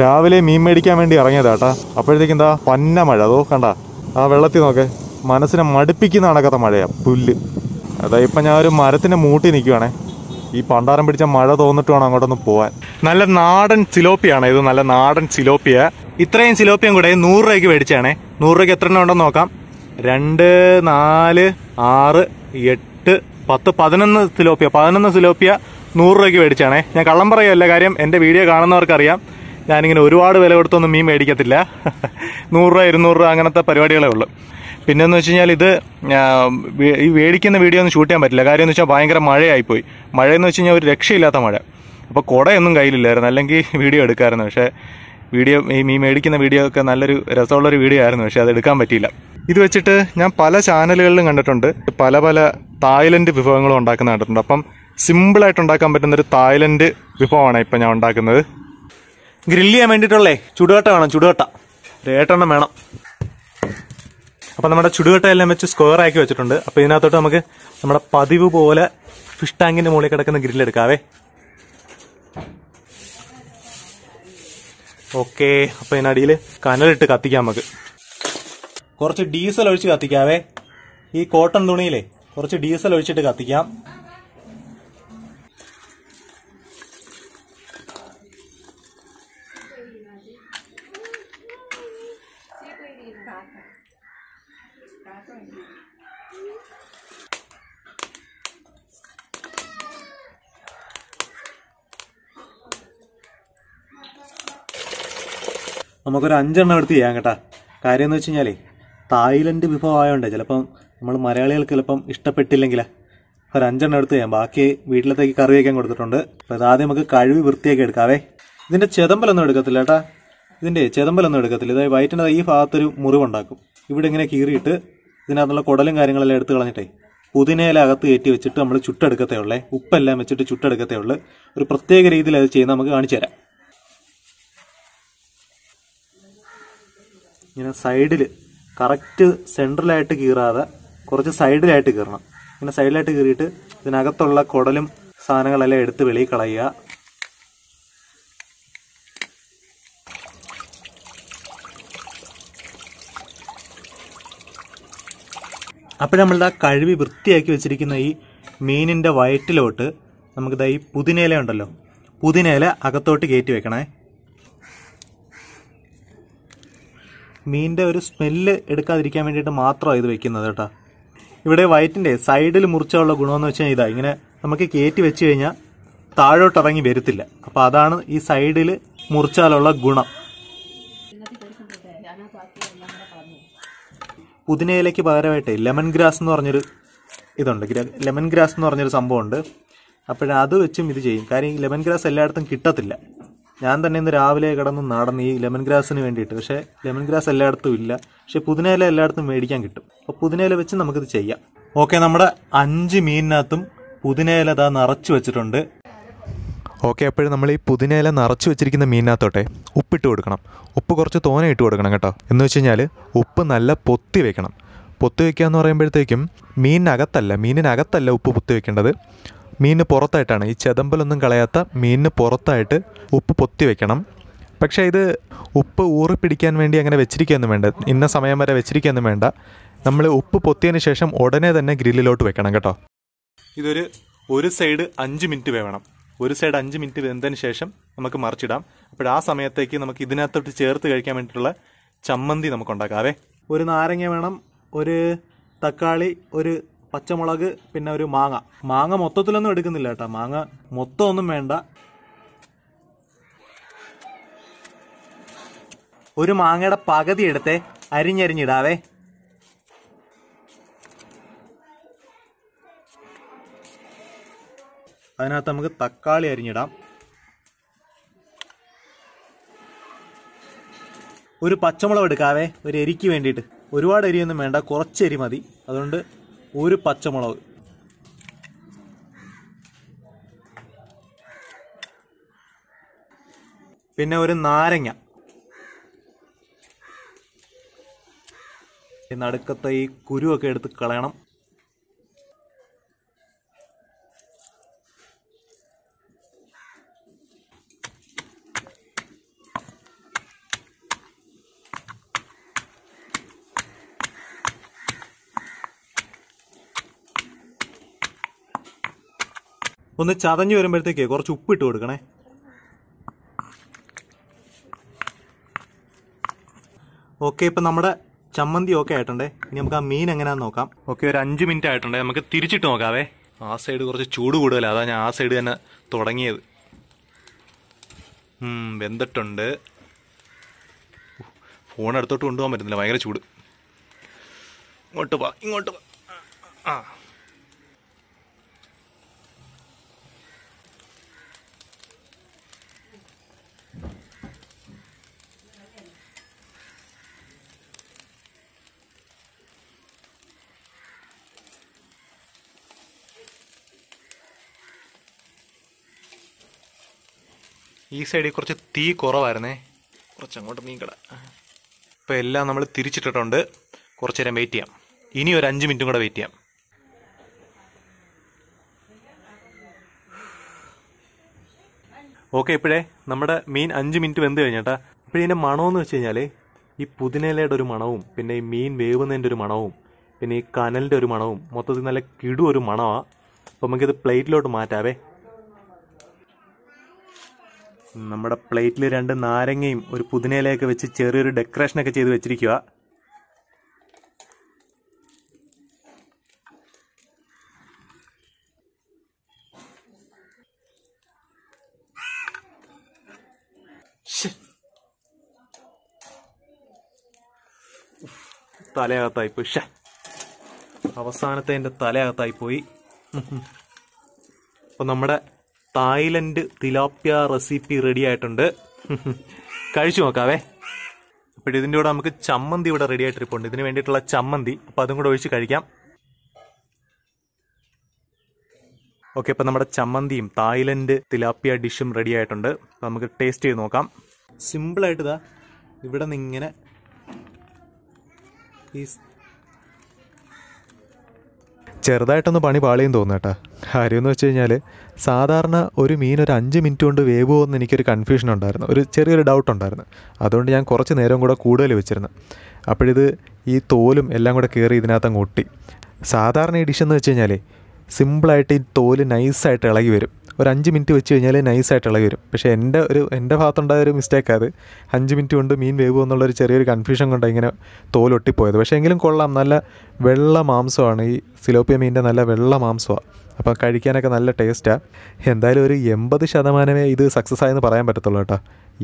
രാവിലെ മീൻ മേടിക്കാൻ വേണ്ടി ഇറങ്ങിയതാട്ടാ അപ്പോഴത്തേക്കും എന്താ? പന്ന മഴ. അതോ കണ്ട? ആ വെള്ളത്തിൽ നോക്കേ. മനസ്സിനെ മടുപ്പിക്കുന്ന കണക്കത്തെ മഴയാ. പുല്ല്. അതാ ഇപ്പം ഞാൻ ഒരു മരത്തിന്റെ മൂട്ടി നിൽക്കുവാണേ ഈ പണ്ടാരം പിടിച്ച മഴ തോന്നിട്ട് വേണം അങ്ങോട്ടൊന്ന് പോവാൻ. നല്ല നാടൻ സിലോപ്പിയാണ് ഇത്. നല്ല നാടൻ സിലോപ്പിയ ഇത്രയും സിലോപ്പിയും കൂടെ നൂറ് രൂപയ്ക്ക് മേടിച്ചാണേ. നൂറ് രൂപയ്ക്ക് എത്ര എണ്ണം ഉണ്ടെന്ന് നോക്കാം. രണ്ട് നാല് ആറ് എട്ട് പത്ത് പതിനൊന്ന് സിലോപ്പിയ പതിനൊന്ന് സിലോപ്പിയ നൂറ് രൂപയ്ക്ക് മേടിച്ചാണേ. ഞാൻ കള്ളം പറയുമല്ല കാര്യം. എന്റെ വീഡിയോ കാണുന്നവർക്കറിയാം. ഞാനിങ്ങനെ ഒരുപാട് വില കൊടുത്തൊന്നും മീൻ മേടിക്കത്തില്ല. നൂറ് രൂപ ഇരുന്നൂറ് രൂപ അങ്ങനത്തെ പരിപാടികളേ ഉള്ളൂ. പിന്നെന്ന് വെച്ച് കഴിഞ്ഞാൽ ഇത് ഈ മേടിക്കുന്ന വീഡിയോ ഒന്നും ഷൂട്ട് ചെയ്യാൻ പറ്റില്ല. കാര്യം എന്ന് വെച്ചാൽ ഭയങ്കര മഴയായിപ്പോയി. മഴയെന്ന് വെച്ച് കഴിഞ്ഞാൽ ഒരു രക്ഷയില്ലാത്ത മഴ. അപ്പോൾ കുടയൊന്നും കയ്യിലില്ലായിരുന്നു. അല്ലെങ്കിൽ വീഡിയോ എടുക്കാമായിരുന്നു പക്ഷേ വീഡിയോ ഈ മീൻ മേടിക്കുന്ന വീഡിയോ ഒക്കെ നല്ലൊരു രസമുള്ളൊരു വീഡിയോ ആയിരുന്നു. പക്ഷേ അത് എടുക്കാൻ പറ്റിയില്ല. ഇത് വെച്ചിട്ട് ഞാൻ പല ചാനലുകളിലും കണ്ടിട്ടുണ്ട്. പല പല തായ്ലൻഡ് വിഭവങ്ങളും ഉണ്ടാക്കുന്ന കണ്ടിട്ടുണ്ട്. അപ്പം സിമ്പിളായിട്ട് ഉണ്ടാക്കാൻ പറ്റുന്നൊരു തായ്ലൻഡ് വിഭവമാണ് ഇപ്പം ഞാൻ ഉണ്ടാക്കുന്നത്. ഗ്രില്ല് ചെയ്യാൻ വേണ്ടിയിട്ടുള്ളേ ചുടുകട്ട വേണം ചുടുകട്ട. ഏട്ടെണ്ണം വേണം. അപ്പൊ നമ്മുടെ ചുടുകട്ട എല്ലാം വെച്ച് സ്ക്വയർ ആക്കി വെച്ചിട്ടുണ്ട്. അപ്പൊ ഇതിനകത്തോട്ട് നമുക്ക് നമ്മുടെ പതിവ് പോലെ ഫിഷ് ടാങ്കിന്റെ മുകളിൽ കിടക്കുന്ന ഗ്രില്ല് എടുക്കാവേ. ഓക്കെ അപ്പൊ ഇതിനടിയിൽ കനലിട്ട് കത്തിക്കാം നമുക്ക്. കുറച്ച് ഡീസൽ ഒഴിച്ച് കത്തിക്കാവേ. ഈ കോട്ടൺ തുണിയിലെ കുറച്ച് ഡീസൽ ഒഴിച്ചിട്ട് കത്തിക്കാം. നമുക്കൊരു അഞ്ചെണ്ണം എടുത്ത് ചെയ്യാം കേട്ടാ. കാര്യം എന്ന് വെച്ച് കഴിഞ്ഞാലേ തായ്ലൻഡ് വിഭവം ആയതുകൊണ്ട് ചിലപ്പം നമ്മൾ മലയാളികൾക്ക് ചിലപ്പം ഇഷ്ടപ്പെട്ടില്ലെങ്കിലാ ഒരു അഞ്ചെണ്ണം എടുത്ത് ചെയ്യാം. ബാക്കി വീട്ടിലത്തേക്ക് കറി വയ്ക്കാൻ കൊടുത്തിട്ടുണ്ട്. അപ്പോൾ ഇതാദ്യം നമുക്ക് കഴുകി വൃത്തിയാക്കി എടുക്കാവേ. ഇതിന്റെ ചെതമ്പലൊന്നും എടുക്കത്തില്ല കേട്ടാ. ഇതിന്റെ ചെതമ്പലൊന്നും എടുക്കത്തില്ല. ഇതായത് വയറ്റിന്റെ ഈ ഭാഗത്തൊരു മുറിവുണ്ടാക്കും. ഇവിടെ ഇങ്ങനെ കീറിയിട്ട് ഇതിനകത്തുള്ള കുടലും കാര്യങ്ങളെല്ലാം എടുത്ത് കളഞ്ഞിട്ടേ പുതിനയില അകത്ത് കയറ്റി വെച്ചിട്ട് നമ്മൾ ചുട്ടെടുക്കത്തേ ഉള്ളേ ഉപ്പെല്ലാം വെച്ചിട്ട് ചുട്ടെടുക്കത്തേ ഉള്ളു. ഒരു പ്രത്യേക രീതിയിൽ അത് ചെയ്യുന്ന നമുക്ക് കാണിച്ചു തരാം. ഇങ്ങനെ സൈഡിൽ കറക്റ്റ് സെൻട്രലായിട്ട് കീറാതെ കുറച്ച് സൈഡിലായിട്ട് കീറണം. ഇങ്ങനെ സൈഡിലായിട്ട് കീറിയിട്ട് ഇതിനകത്തുള്ള കുടലും സാധനങ്ങളെല്ലാം എടുത്ത് വെളിയിൽ കളയുക. അപ്പോൾ നമ്മളിതാ കഴുവി വൃത്തിയാക്കി വെച്ചിരിക്കുന്ന ഈ മീനിന്റെ വയറ്റിലോട്ട് നമുക്കിതാ ഈ പുതിനയില ഉണ്ടല്ലോ. പുതിനയില അകത്തോട്ട് കയറ്റി വെക്കണേ. മീനിന്റെ ഒരു സ്മെല്ല് എടുക്കാതിരിക്കാൻ വേണ്ടിയിട്ട് മാത്രമാണ് ഇത് വെക്കുന്നത് കേട്ടോ. ഇവിടെ വയറ്റിന്റെ സൈഡിൽ മുറിച്ചുള്ള ഗുണമെന്ന് വെച്ചാൽ ഇതാ ഇങ്ങനെ നമുക്ക് കയറ്റി വെച്ച് കഴിഞ്ഞാൽ താഴോട്ടിറങ്ങി വരത്തില്ല. അപ്പോൾ അതാണ് ഈ സൈഡിൽ മുറിച്ചാലുള്ള ഗുണം. പുതിനയിലേക്ക് പകരമായിട്ട് ലെമൺ ഗ്രാസ് എന്ന് പറഞ്ഞൊരു ഇതുണ്ട്. ലെമൺ ഗ്രാസ് എന്ന് പറഞ്ഞൊരു സംഭവമുണ്ട്. അപ്പോഴത് വെച്ചും ഇത് ചെയ്യും. കാര്യം ഈ ലെമൺ ഗ്രാസ് എല്ലായിടത്തും കിട്ടത്തില്ല. ഞാൻ തന്നെ ഇന്ന് രാവിലെ കിടന്ന് നടന്ന് ഈ ലെമൺ ഗ്രാസിന് വേണ്ടിയിട്ട്. പക്ഷേ ലെമൺ ഗ്രാസ് എല്ലായിടത്തും ഇല്ല. പക്ഷേ പുതിനയില എല്ലായിടത്തും മേടിക്കാൻ കിട്ടും. അപ്പോൾ പുതിനയില വെച്ച് നമുക്കിത് ചെയ്യാം. ഓക്കെ നമ്മുടെ അഞ്ച് മീനിനകത്തും പുതിനയില ദാ നിറച്ച് വെച്ചിട്ടുണ്ട്. ഓക്കെ അപ്പോഴും നമ്മൾ ഈ പുതിനയില നിറച്ച് വെച്ചിരിക്കുന്ന മീനിനകത്തോട്ടെ ഉപ്പിട്ട് കൊടുക്കണം. ഉപ്പ് കുറച്ച് തോനെ ഇട്ട് കൊടുക്കണം കേട്ടോ. എന്ന് വെച്ച് കഴിഞ്ഞാൽ ഉപ്പ് നല്ല പൊത്തി വെക്കണം. പൊത്തി വെക്കുക എന്ന് പറയുമ്പോഴത്തേക്കും മീനിനകത്തല്ല മീനിനകത്തല്ല ഉപ്പ് പൊത്തി വെക്കേണ്ടത്. മീനിന് പുറത്തായിട്ടാണ്. ഈ ചെതമ്പലൊന്നും കളയാത്ത മീനിന് പുറത്തായിട്ട് ഉപ്പ് പൊത്തി വെക്കണം. പക്ഷേ ഇത് ഉപ്പ് ഊറി പിടിക്കാൻ വേണ്ടി അങ്ങനെ വെച്ചിരിക്കുകയൊന്നും വേണ്ട. ഇന്ന സമയം വരെ വെച്ചിരിക്കുകയൊന്നും വേണ്ട. നമ്മൾ ഉപ്പ് പൊത്തിയതിന് ശേഷം ഉടനെ തന്നെ ഗ്രില്ലിലോട്ട് വെക്കണം കേട്ടോ. ഇതൊരു ഒരു സൈഡ് അഞ്ച് മിനിറ്റ് വേവണം. ഒരു സൈഡ് അഞ്ച് മിനിറ്റ് വെന്തതിന് ശേഷം നമുക്ക് മറിച്ചിടാം. അപ്പോൾ ആ സമയത്തേക്ക് നമുക്ക് ഇതിനകത്തോട്ട് ചേർത്ത് കഴിക്കാൻ വേണ്ടിയിട്ടുള്ള ചമ്മന്തി നമുക്ക് ഉണ്ടാക്കാവേ. ഒരു നാരങ്ങ വേണം ഒരു തക്കാളി ഒരു പച്ചമുളക് പിന്നെ ഒരു മാങ്ങ. മാങ്ങ മൊത്തത്തിലൊന്നും എടുക്കുന്നില്ല കേട്ടോ. മാങ്ങ മൊത്തം ഒന്നും വേണ്ട. ഒരു മാങ്ങയുടെ പകുതി എടുത്തേ അരിഞ്ഞരിഞ്ഞിടാവേ. അതിനകത്ത് നമുക്ക് തക്കാളി അരിഞ്ഞിടാം. ഒരു പച്ചമുളക് എടുക്കാവേ ഒരു എരിക്ക് വേണ്ടിയിട്ട്. ഒരുപാട് എരിയൊന്നും വേണ്ട കുറച്ച് എരി മതി. അതുകൊണ്ട് ഒരു പച്ചമുളക്. പിന്നെ ഒരു നാരങ്ങ. നടുക്കത്തെ ഈ കുരുവൊക്കെ എടുത്ത് കളയണം. ഒന്ന് ചതഞ്ഞു വരുമ്പോഴത്തേക്കേ കുറച്ച് ഉപ്പ് ഇട്ട് കൊടുക്കണേ. ഓക്കെ ഇപ്പം നമ്മുടെ ചമ്മന്തി ഓക്കെ ആയിട്ടുണ്ടേ? ഇനി നമുക്ക് ആ മീൻ എങ്ങനെയാന്ന് നോക്കാം. ഓക്കെ ഒരു അഞ്ച് മിനിറ്റ് ആയിട്ടുണ്ടേ? നമുക്ക് തിരിച്ചിട്ട് നോക്കാവേ. ആ സൈഡ് കുറച്ച് ചൂട് കൂടുതലാണ് അതാ ഞാൻ ആ സൈഡ് തന്നെ തുടങ്ങിയത്. വെന്തിട്ടുണ്ട്. ഫോൺ അടുത്തോട്ട് കൊണ്ടുപോകാൻ പറ്റുന്നില്ല. ഭയങ്കര ചൂട്. ഇങ്ങോട്ട് വാ ഇങ്ങോട്ട് വാ. ആ. ഈ സൈഡിൽ കുറച്ച് തീ കുറവായിരുന്നേ. കുറച്ച് അങ്ങോട്ട് നീക്കട ഇപ്പം എല്ലാം നമ്മൾ തിരിച്ചിട്ടിട്ടുണ്ട്. കുറച്ച് നേരം വെയിറ്റ് ചെയ്യാം. ഇനി ഒരു അഞ്ച് മിനിറ്റും കൂടെ വെയിറ്റ് ചെയ്യാം. ഓക്കെ ഇപ്പോഴേ നമ്മുടെ മീൻ അഞ്ച് മിനിറ്റ് വെന്ത് കഴിഞ്ഞേട്ടാ. ഇപ്പോഴതിന്റെ മണമെന്ന് വെച്ച് കഴിഞ്ഞാൽ ഈ പുതിനയിലയുടെ ഒരു മണവും പിന്നെ ഈ മീൻ വേവുന്നതിന്റെ ഒരു മണവും പിന്നെ ഈ കനലിന്റെ ഒരു മണവും മൊത്തത്തിൽ നല്ല കിടു ഒരു മണമാണ് അപ്പോൾ നമുക്കിത് പ്ലേറ്റിലോട്ട് മാറ്റാവേ. നമ്മുടെ പ്ലേറ്റിൽ രണ്ട് നാരങ്ങയും ഒരു പുതിനയിലയൊക്കെ വെച്ച് ചെറിയൊരു ഡെക്കറേഷനൊക്കെ ചെയ്ത് വെച്ചിരിക്കുക തലയകത്തായി പോയി ഷേ അവസാനത്തെ എന്റെ തലയകത്തായി പോയി അപ്പം നമ്മുടെ തായ്ലൻഡ് തിലാപ്യ റെസിപ്പി റെഡി ആയിട്ടുണ്ട്. കഴിച്ചു നോക്കാവേ. അപ്പോൾ ഇതിന്റെ കൂടെ നമുക്ക് ചമ്മന്തി ഇവിടെ റെഡി ആയിട്ടിരിപ്പുണ്ട് ഇതിന് വേണ്ടിയിട്ടുള്ള ചമ്മന്തി. അപ്പോൾ അതും കൂടെ ഒഴിച്ച് കഴിക്കാം. ഓക്കെ അപ്പം നമ്മുടെ ചമ്മന്തിയും തായ്ലൻഡ് തിലാപ്പിയ ഡിഷും റെഡി ആയിട്ടുണ്ട്. അപ്പോൾ നമുക്ക് ടേസ്റ്റ് ചെയ്ത് നോക്കാം. സിമ്പിളായിട്ട് ഇതാ. ഇവിടെ നിന്ന് ഇങ്ങനെ ചെറുതായിട്ടൊന്ന് പണി പാളിയും തോന്നുന്നു കേട്ടോ. കാര്യമെന്ന് വെച്ച് കഴിഞ്ഞാൽ സാധാരണ ഒരു മീൻ ഒരു അഞ്ച് മിനിറ്റ് കൊണ്ട് വേവ് പോകുമെന്ന് എനിക്കൊരു കൺഫ്യൂഷൻ ഉണ്ടായിരുന്നു. ഒരു ചെറിയൊരു ഡൗട്ട് ഉണ്ടായിരുന്നു. അതുകൊണ്ട് ഞാൻ കുറച്ച് നേരം കൂടെ കൂടുതൽ വെച്ചിരുന്നു. അപ്പോഴിത് ഈ തോലും എല്ലാം കൂടെ കയറി ഇതിനകത്ത് അങ്ങ് ഒട്ടി. സാധാരണ ഈ ഡിഷ് എന്ന് വെച്ച് കഴിഞ്ഞാൽ സിമ്പിളായിട്ട് ഈ തോൽ നൈസായിട്ട് ഇളകി വരും. ഒരു അഞ്ച് മിനിറ്റ് വെച്ച് കഴിഞ്ഞാൽ നൈസായിട്ട് വരും. പക്ഷേ എന്റെ ഒരു എന്റെ ഭാഗത്തുണ്ടായ ഒരു മിസ്റ്റേക്ക് അഞ്ച് മിനിറ്റ് കൊണ്ട് മീൻ വേവുമോ എന്നുള്ളൊരു ചെറിയൊരു കൺഫ്യൂഷൻ കൊണ്ട് ഇങ്ങനെ തോലൊട്ടിപ്പോയത്. പക്ഷേ എങ്കിലും കൊള്ളാം നല്ല വെള്ള മാംസമാണ്. ഈ സിലോപ്പിയ മീനിന്റെ നല്ല വെള്ള മാംസമാണ് അപ്പോൾ കഴിക്കാനൊക്കെ നല്ല ടേസ്റ്റാണ് എന്തായാലും ഒരു എൺപത് ശതമാനമേ ഇത് സക്സസ് ആയെന്ന് പറയാൻ പറ്റത്തുള്ളൂ കേട്ടോ.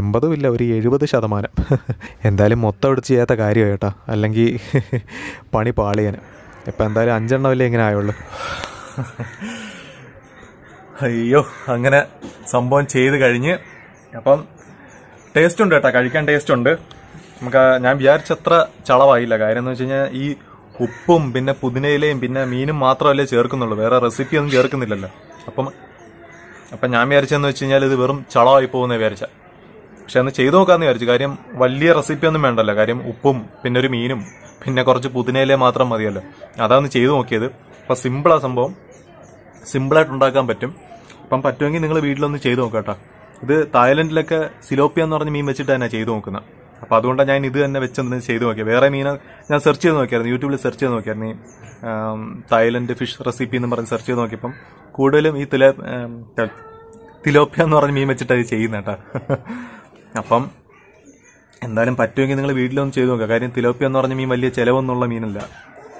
എൺപതും ഇല്ല ഒരു എഴുപത് ശതമാനം. എന്തായാലും മൊത്തം എടുത്ത് ചെയ്യാത്ത കാര്യമാണ് കേട്ടോ. അല്ലെങ്കിൽ പണി പാളിയാൻ ഇപ്പം എന്തായാലും അഞ്ചെണ്ണമല്ലേ ഇങ്ങനെ ആയുള്ളൂ. അയ്യോ അങ്ങനെ സംഭവം ചെയ്ത് കഴിഞ്ഞ് അപ്പം ടേസ്റ്റ് ഉണ്ട് കേട്ടോ കഴിക്കാൻ ടേസ്റ്റ് ഉണ്ട്. നമുക്ക് ഞാൻ വിചാരിച്ചത്ര ചളവായില്ല. കാര്യം എന്ന് വെച്ച് കഴിഞ്ഞാൽ ഈ ഉപ്പും പിന്നെ പുതിനയിലയും പിന്നെ മീനും മാത്രമല്ലേ ചേർക്കുന്നുള്ളൂ. വേറെ റെസിപ്പി ഒന്നും ചേർക്കുന്നില്ലല്ലോ. അപ്പം അപ്പം ഞാൻ വിചാരിച്ചെന്ന് വെച്ച് കഴിഞ്ഞാൽ ഇത് വെറും ചളവായി പോകുന്ന വിചാരിച്ച. പക്ഷെ അന്ന് ചെയ്തു നോക്കാമെന്ന് വിചാരിച്ചു. കാര്യം വലിയ റെസിപ്പി ഒന്നും വേണ്ടല്ലോ. കാര്യം ഉപ്പും പിന്നെ ഒരു മീനും പിന്നെ കുറച്ച് പുതിനയില മാത്രം മതിയല്ലോ. അതാണ് ചെയ്തു നോക്കിയത്. അപ്പം സിമ്പിളാ സംഭവം. സിമ്പിളായിട്ട് ഉണ്ടാക്കാൻ പറ്റും. അപ്പം പറ്റുമെങ്കിൽ നിങ്ങൾ വീട്ടിലൊന്ന് ചെയ്ത് നോക്കാം ഇത് തായ്ലൻഡിലൊക്കെ സിലോപ്പിയ എന്ന് പറഞ്ഞ മീൻ വെച്ചിട്ട് തന്നെ ചെയ്ത് നോക്കുന്നത്. അപ്പോൾ അതുകൊണ്ടാണ് ഞാൻ ഇത് തന്നെ വെച്ചൊന്ന് ചെയ്ത് നോക്കിയത്. വേറെ മീൻ ഞാൻ സെർച്ച് ചെയ്ത് നോക്കിയായിരുന്നു. യൂട്യൂബിൽ സെർച്ച് ചെയ്ത് നോക്കിയായിരുന്നു. ഈ തായ്ലൻഡ് ഫിഷ് റെസിപ്പി എന്ന് പറഞ്ഞ് സെർച്ച് ചെയ്ത് നോക്കിയപ്പം കൂടുതലും ഈ തില തിലോപ്പിയ എന്ന് പറഞ്ഞ മീൻ വെച്ചിട്ട് അത് ചെയ്യുന്ന കേട്ടോ. അപ്പം എന്തായാലും പറ്റുമെങ്കിൽ നിങ്ങൾ വീട്ടിലൊന്ന് ചെയ്ത് നോക്കുക. കാര്യം തിലോപ്പിയ എന്ന് പറഞ്ഞ മീൻ വലിയ ചിലവൊന്നുള്ള മീനല്ല.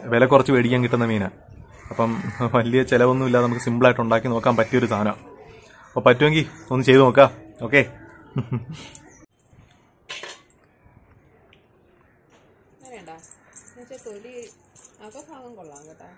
വില കുറച്ച് മേടിക്കാൻ കിട്ടുന്ന മീനാണ് അപ്പം വലിയ ചിലവൊന്നും ഇല്ലാതെ നമുക്ക് സിമ്പിളായിട്ട് ഉണ്ടാക്കി നോക്കാൻ പറ്റിയൊരു സാധനമാണ് അപ്പോൾ പറ്റുമെങ്കിൽ ഒന്ന് ചെയ്ത് നോക്കാം. ഓക്കെ. തൊലി അകഭാഗം കൊള്ളാം കേട്ടോ.